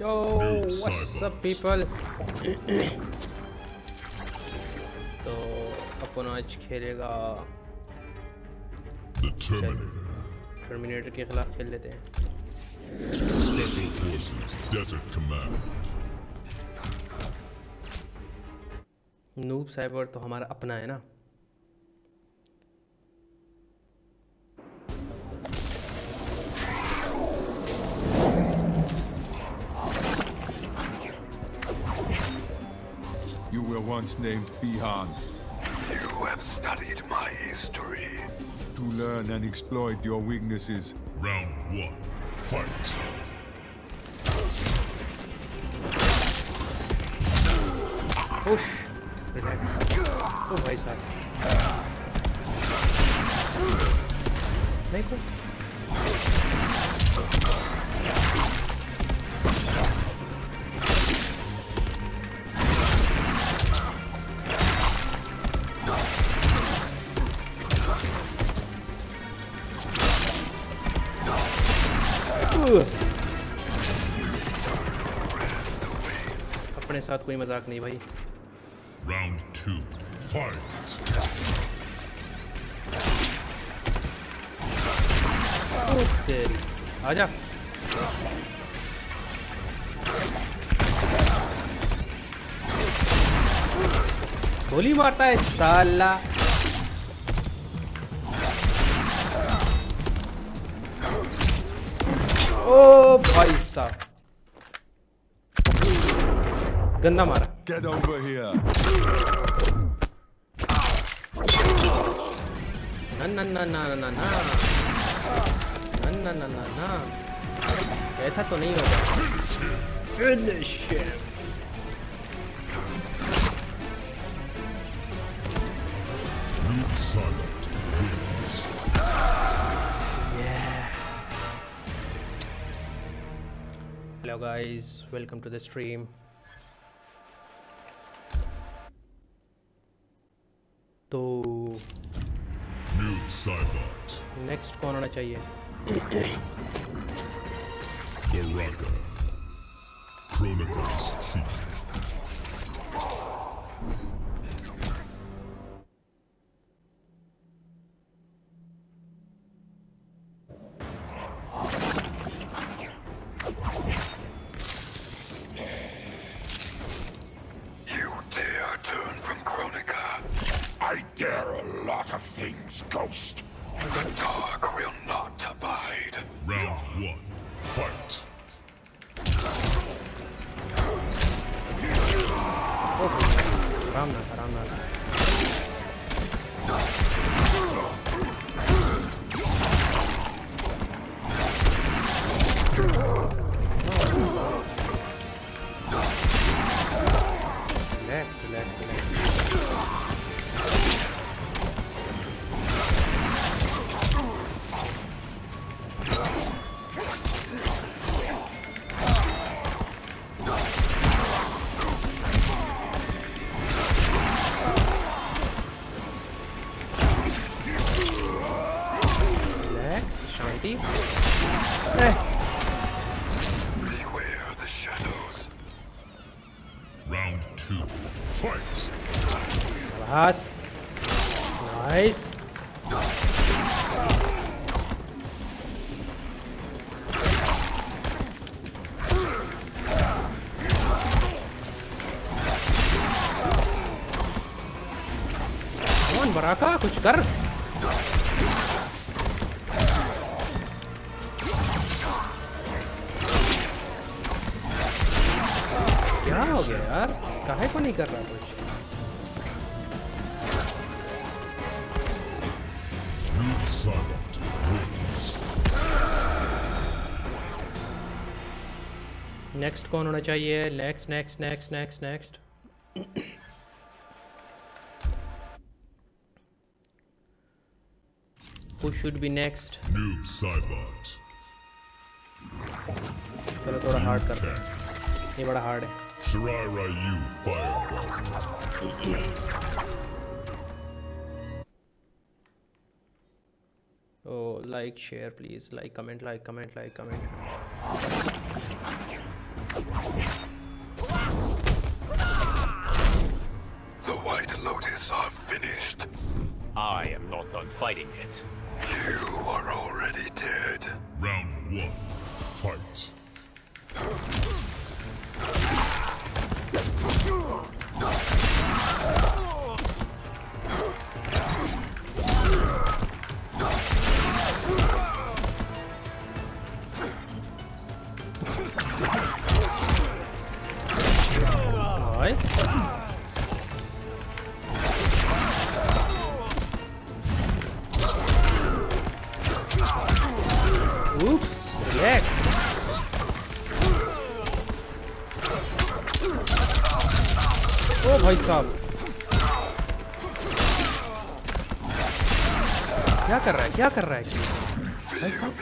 Yo, what's up people? तो अपन आज खेलेगा. टर्मिनेटर के खिलाफ खेल लेते हैं Special Forces Desert Command. Noob Saibot तो हमारा अपना है ना were once named Bihan. You have studied my history. To learn and exploit your weaknesses. Round one, fight! Push! The. Oh, wait a Make one. अपने साथ कोई मज़ाक नहीं भाई Round two. Fight. तेरी आजा गोली मारता है साला ओ भाई साहब गंदा मारा Get over here. ना ना ना ना ना ना ना ना ना ना ना ऐसा तो नहीं होगा Finish him. Noob Silent Hello guys, welcome to the stream. तो Noob Cybot. नेक्स्ट कौन होना चाहिए Baraka. Chronicles Keep. ランナーかランナーか aqui. É. Round two. Fight. Nice. Nice. Bora, Kaku. यार काहे को नहीं कर रहा कुछ. नेक्स्ट कौन होना चाहिए next next next next next Who should be next? Noob Cybot. चलो थोड़ा हार्ड करते हैं ये बड़ा हार्ड है Shirai Ryu Fireball. Oh, like, share, please. Like, comment, like, comment, like, comment. The White Lotus are finished. I am not done fighting yet. You are already dead. Round one. Fight. Nice. Oops, relax. ओ भाई साहब क्या कर रहा है क्या कर रहा है भाई साहब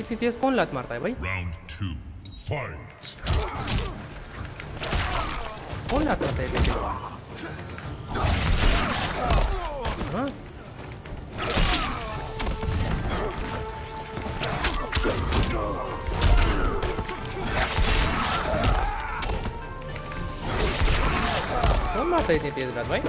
इतनी तेज कौन लात मारता है भाई Round two. Fight. Onde a trata ele aqui? Hã? Vamos matar ele em peso, vai?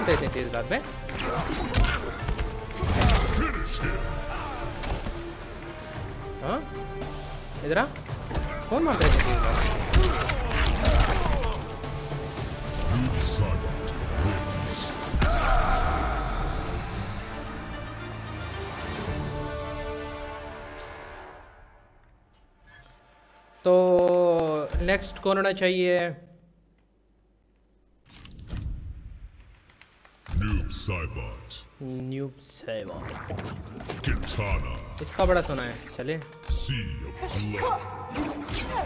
होते थे तेज रात में। हाँ? इधर इधरा कौन मारते थे तेज रात तो नेक्स्ट कौन होना चाहिए? Noob Saibot. न्यूब सेवा Kitana. इसका बड़ा सुना है चले Sea of Blood.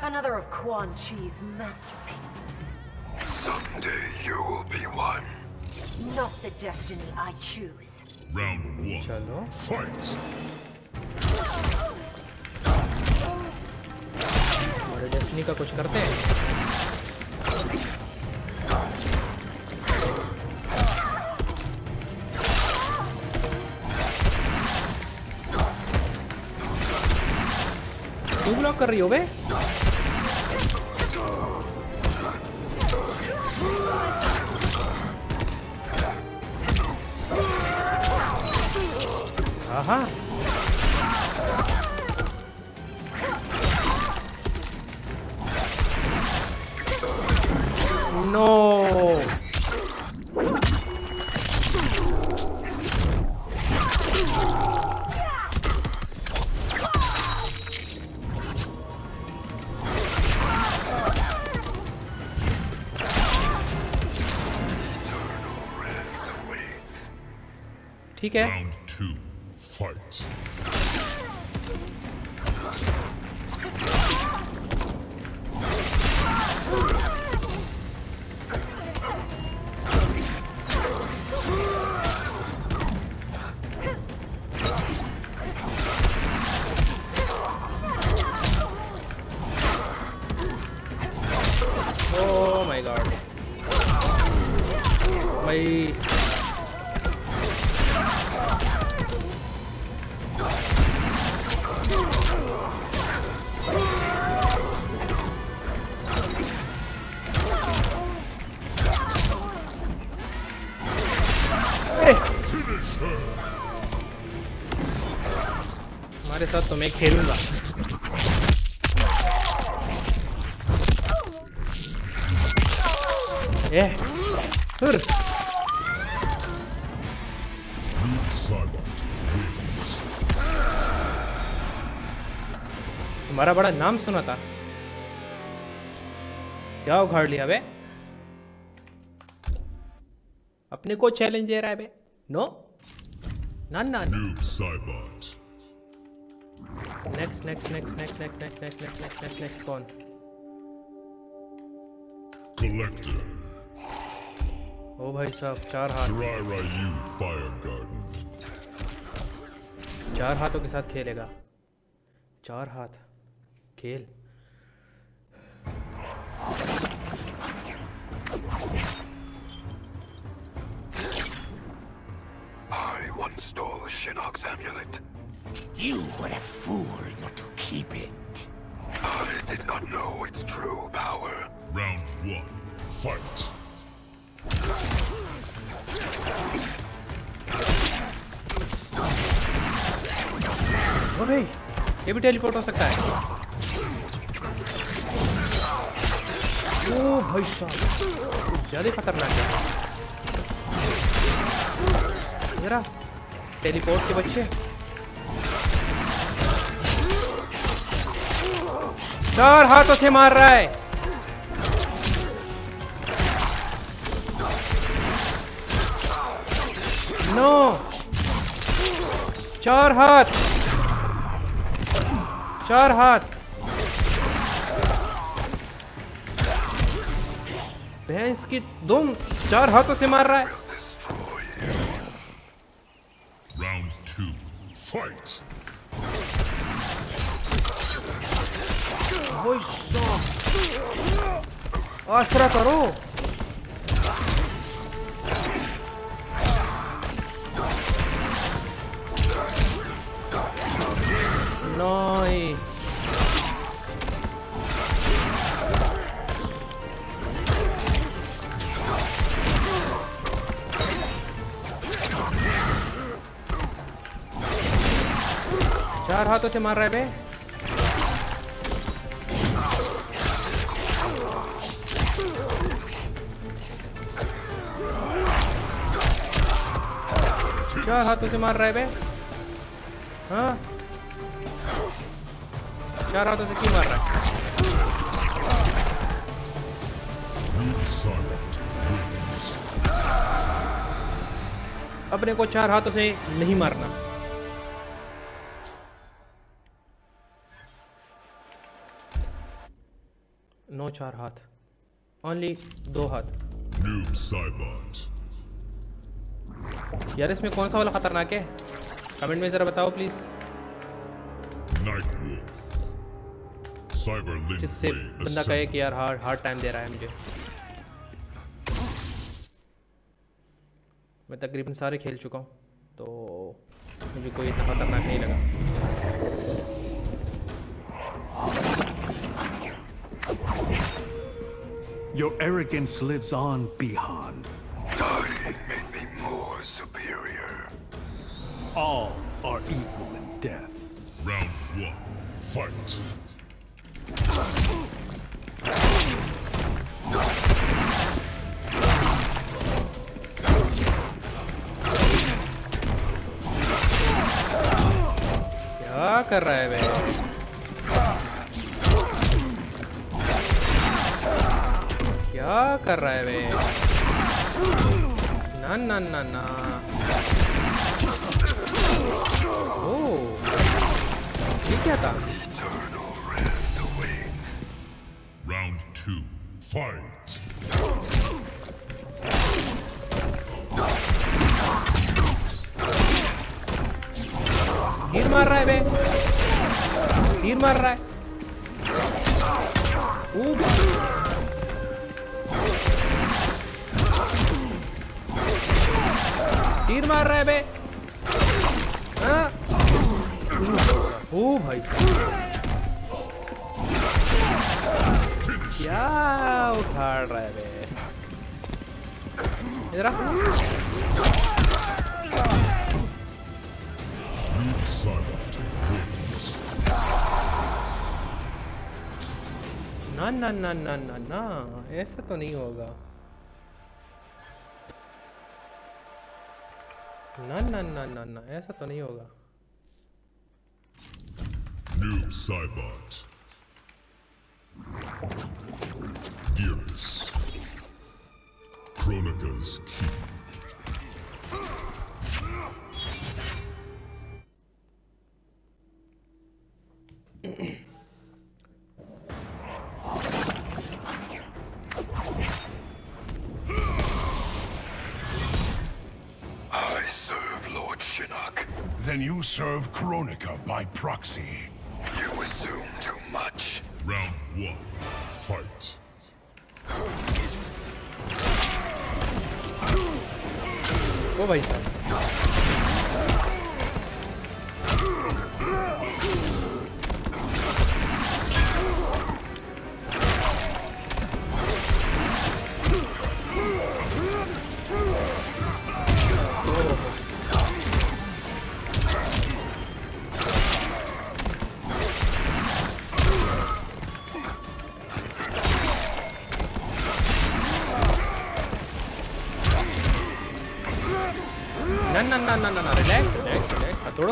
Another of Quan Chi's masterpieces. Someday you will be one. Not the destiny I choose. Round one. चलो Fight. हमारे डेस्टिनी का कुछ करते हैं तू ब्लॉक कर रही हो बे 啊 हमारे साथ तो मैं खेलूँगा. तुम्हारा बड़ा नाम सुना था। क्या उखाड़ लिया बे? अपने को चैलेंज दे रहा है बे। नो ना ना Noob Saibot. Next next next next next next next next next next next कौन Collector. ओ भाई साहब चार हाथ Shirai Fire Garden. चार हाथों के साथ खेलेगा चार हाथ खेल stole Shinnok's amulet. You were a fool not to keep it. I did not know its true power. Round one. Fight. ओ भाई ये भी टेलीपोर्ट हो सकता है ओ भाई साहब कुछ ज्यादा खतरनाक है जरा टेलीपोर्ट के बच्चे। चार हाथों से मार रहा है। नो। चार हाथ। चार हाथ। भैंस की दुम चार हाथों से मार रहा है। आसरा करो। नहीं चार हाथों से मार रहा है चार हाथों से मार रहा है बे? हाँ? चार हाथों से क्यों मार रहा है. अपने को चार हाथों से नहीं मारना। नो चार हाथ। ओनली दो हाथ. यार इसमें कौन सा वाला खतरनाक है? कमेंट में जरा बताओ प्लीज़ जिससे बंदा कहे कि यार हार्ड हार्ड टाइम दे रहा है मुझे। मैं तकरीबन सारे खेल चुका हूँ तो मुझे कोई इतना खतरनाक नहीं लगा। Your arrogance lives on, Bihan. More superior. All are equal in death. Round one. Fight. क्या कर रहा है बे क्या कर रहा है बे ना ना ना ना ओ ये क्या था Eternal rest awaits. Round two. Fight. तीर मार रहा है बे तीर मार रहा है तीर मार रहा है बे? ओ भाई क्या उखाड़ रहा है बे इधर. ना ना ना ना ना ना, ऐसा तो नहीं होगा ना ना ना ना ना ऐसा तो नहीं होगा Noob Cybot. Gearus. Chronica's Key. Then you serve Kronika by proxy. You assume too much. Round one, fight. Vou, vai, sabe?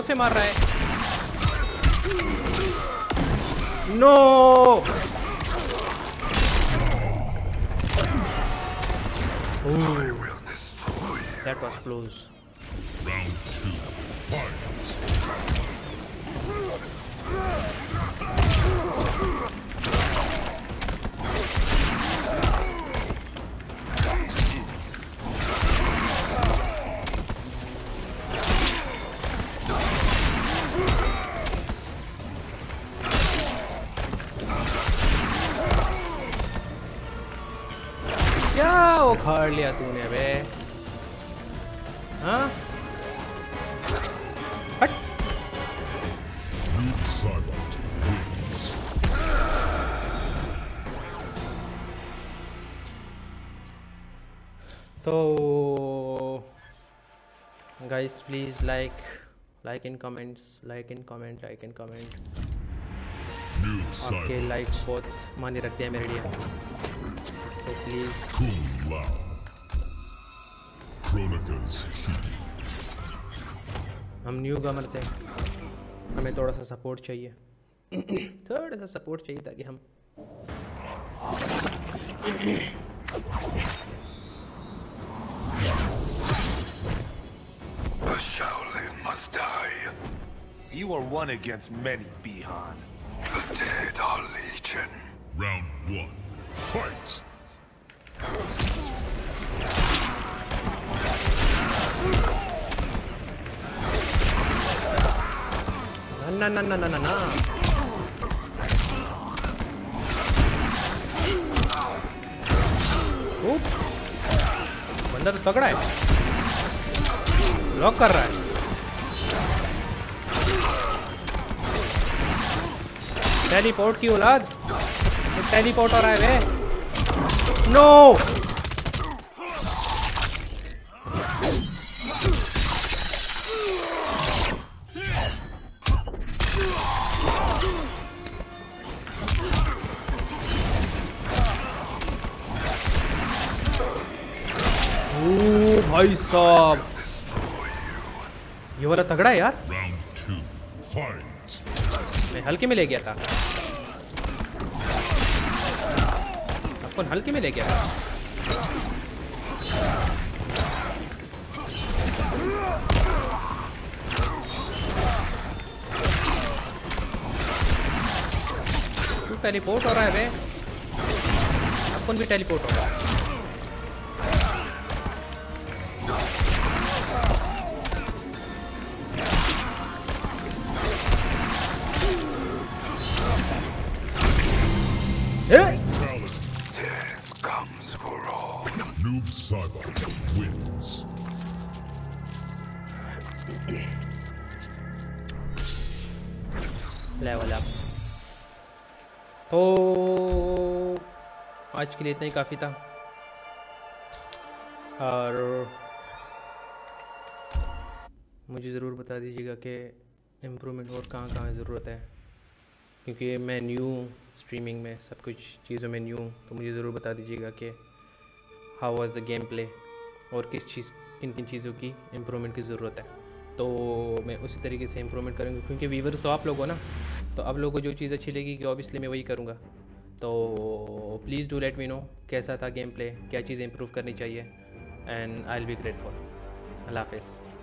Relax हथौड़ों से मार रहा है नो I उखाड़ लिया तूने बे हाँ हट. तो guys please like like in comments like in comment like in comment आपके. लाइक बहुत माने रखते हैं मेरे लिए तो प्लीज़ Kung Lao. Kronika's हम न्यू गमर से हमें थोड़ा सा सपोर्ट चाहिए थोड़ा सा सपोर्ट चाहिए ताकि हम The Shaolin must die. You are one against many, Bihan. The dead are legion. Round one. Fight. ना ना ना ना ना ना Oops. बंदा तो तगड़ा है लॉक कर रहा है टेलीपोर्ट की औलाद टेलीपोर्ट हो रहा है बे नो ओ भाई साहब। ये वाला तगड़ा है यार। मैं हल्के में ले गया था। अपन हल्के में ले गया। टेलीपोर्ट हो रहा है वे? अपन भी टेलीपोर्ट हो रहा है। के लिए इतना ही काफ़ी था। और मुझे ज़रूर बता दीजिएगा कि इम्प्रूवमेंट और कहाँ कहाँ ज़रूरत है। क्योंकि मैं न्यू स्ट्रीमिंग में सब कुछ चीज़ों में न्यू तो मुझे ज़रूर बता दीजिएगा कि how was the game play और किस चीज़ किन किन चीज़ों की इम्प्रूवमेंट की ज़रूरत है। तो मैं उसी तरीके से इम्प्रूवमेंट करूँगा, क्योंकि वीवर्स तो आप लोग हो ना तो आप लोगों को जो चीज़ अच्छी लगेगी ऑब्वियसली मैं वही करूँगा। तो please do let me know कैसा था गेम प्ले क्या चीज़ इम्प्रूव करनी चाहिए and I will be grateful अल्लाह हाफिज़.